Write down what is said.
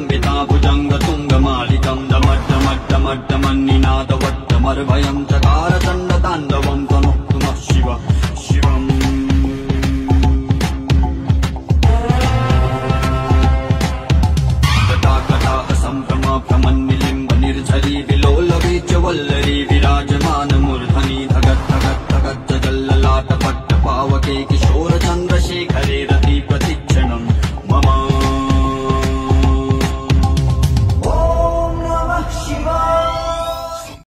म्बिता भुजङ्गतुङ्गमालिकं दमर्दमर्दमर्दमन्निनाथवट्रमर्भयं चकारचण्डताण्डवं त्वमतुम्प्रमा प्रमन्निम्बनिर्झरि विलोलवी च वल्लरी विराजमानमूर्धनी धगत् धगत् थगज्जल्ललाटपट्टपावके किशोरचन्द्रशेखरे।